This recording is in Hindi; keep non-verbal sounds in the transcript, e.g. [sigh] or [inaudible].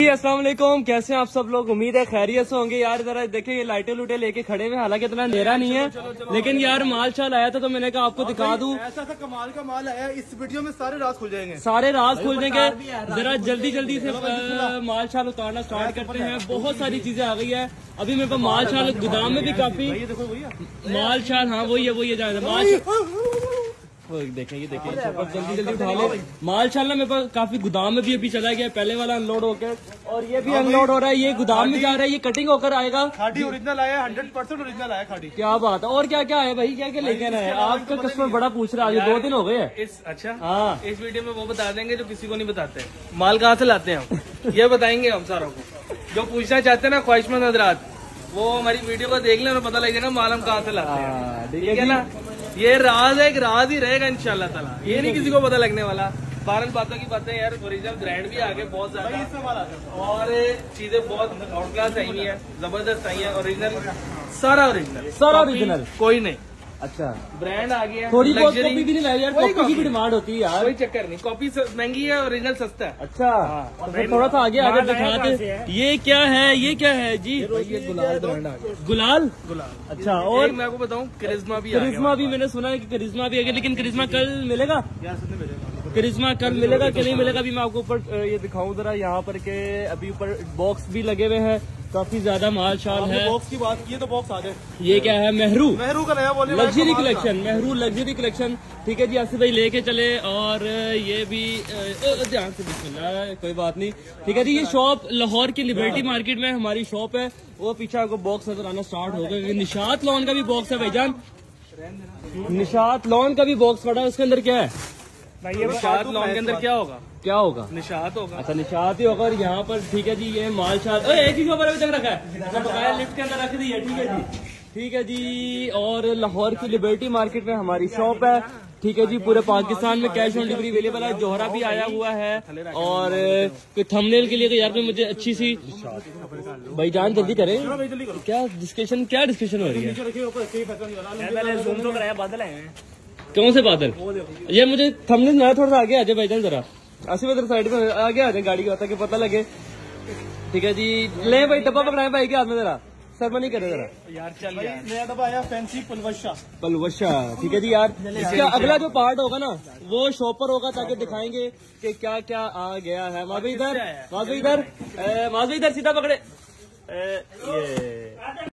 अस्सलाम वालेकुम कैसे हैं आप सब लोग? उम्मीद है खैरियत से होंगे। यार जरा देखें ये लाइटें लुटे लेके खड़े हुए हालाँकि इतना अंधेरा नहीं है चलो, चलो, लेकिन यार माल शाल आया था तो मैंने कहा आपको दिखा दूँ। ऐसा ऐसा कमाल का माल आया इस वीडियो में सारे राज खुल जाएँगे। सारे राज खोल देंगे जरा जल्दी जल्दी से माल शाल उतारना स्टार्ट करते हैं। बहुत सारी चीज़ें आ गई है। अभी मेरे पास माल शाल गोदाम में भी काफ़ी माल शाल हाँ वही है वही है माल देखें ये देखें। छप्पर जल्दी जल्दी उठा ले। माल शाल मेरे पास काफ़ी गोदाम में भी अभी चला गया पहले वाला अनलोड होकर। और ये भी अनलोड हो रहा है। ये गोदाम में जा रहा है। ये कटिंग होकर आएगा। खाड़ी ओरिजिनल आया हंड्रेड परसेंट ओरिजिनल आया खाड़ी क्या बात है। और क्या क्या है भाई? क्या क्या लेके आए हैं? आपका कस्टमर बड़ा पूछ रहा है। दो दिन हो गए इस अच्छा। हाँ। इस वीडियो में वो बता देंगे जो किसी को नहीं बताते। माल कहाँ से लाते हैं हम? [laughs] ये बताएँगे हम सारों को। जो पूछना चाहते हैं ना ख्वाहिशमंद हजरात। वो हमारी वीडियो को देख लेना पता लग जाएगा मालम कहाँ से लाते हैं। हाँ, ठीक है ना? ये राज है एक राज ही रहेगा इनशाला ताला। ये नहीं किसी को पता लगने वाला। बारह बातों की बातें यार ओरिजिनल ब्रांड भी आगे बहुत ज़्यादा। और चीज़ें बहुत आउट क्लास आई है ज़बरदस्त आई है ओरिजिनल सारा ओरिजिनल सारा ओरिजिनल कोई नहीं। अच्छा। ब्रांड आ गया। थोड़ी बहुत कॉपी भी नहीं लाई यार कोई कॉपी की भी डिमांड होती है यार। कोई चक्कर नहीं कॉपी महँगी है ओरिजिनल सस्ता है। अच्छा। तो थोड़ा सा आगे आगे दिखाते। ये क्या है ये क्या है? जी। ये गुलाल ब्रांड आ गया। गुलाल? गुलाल। अच्छा और और मैं आपको बताऊँ करिश्मा भी करिश्मा भी मैंने सुना है की करिश्मा भी आ गया लेकिन करिश्मा कल मिलेगा? मिलेगा। करिश्मा कल मिलेगा कि नहीं मिलेगा अभी मैं आपको ऊपर ये दिखाऊँ जरा। यहाँ पर के अभी ऊपर बॉक्स भी लगे हुए हैं। काफ़ी ज़्यादा माल शाल है। बॉक्स की बात की तो बॉक्स आ गए। ये क्या है? मेहरू। मेहरू का नया बोले luxury collection Mehru luxury collection ठीक है जी आसिफ भाई लेके चले और ये भी ध्यान से कोई बात नहीं। ठीक है जी ये शॉप लाहौर की लिबर्टी मार्केट में हमारी शॉप है। वो पीछे आपको बॉक्स नज़र आना स्टार्ट हो गया निशात लॉन का भी बॉक्स है भाईजान निशात लॉन का भी बॉक्स पड़ा है उसके अंदर क्या है? निशात लॉन्ग के अंदर क्या होगा? क्या होगा? निशात होगा। अच्छा निशात ही होगा और यहाँ पर ठीक है जी ये माल शाल ओए, एक ही के ऊपर अभी तक रखा है। बकाया लिफ्ट के अंदर रख दी है ठीक है जी। ठीक है जी और लाहौर की लिबर्टी मार्केट में हमारी शॉप है। ठीक है जी पूरे पाकिस्तान में कैश ऑन डिलीवरी अवेलेबल है। जोहरा भी आया हुआ है और कोई थंबनेल के लिए तो यार कोई मुझे अच्छी सी भाई जान जल्दी करें। क्या डिस्कशन क्या डिस्कशन हो रही है। कौन से बादल? ये मुझे थंबनेल ना थोड़ा सा आगे आ जाए भाईजान जरा। आसिफ इधर साइड में आगे आ जाए गाड़ी का ताकि पता लगे। ठीक है जी ले भाई डब्बा पकड़ाए भाई के हाथ में जरा। शर्मा नहीं करे जरा। यार चल यार। नया डब्बा आया फैंसी पलवशा। पलवशा। ठीक है जी यार इसका अगला जो पार्ट होगा ना वो शॉपर होगा ताकि दिखाएँगे कि क्या क्या आ गया है। माधवी इधर माधवी इधर माधवी इधर सीधा पकड़े। ये।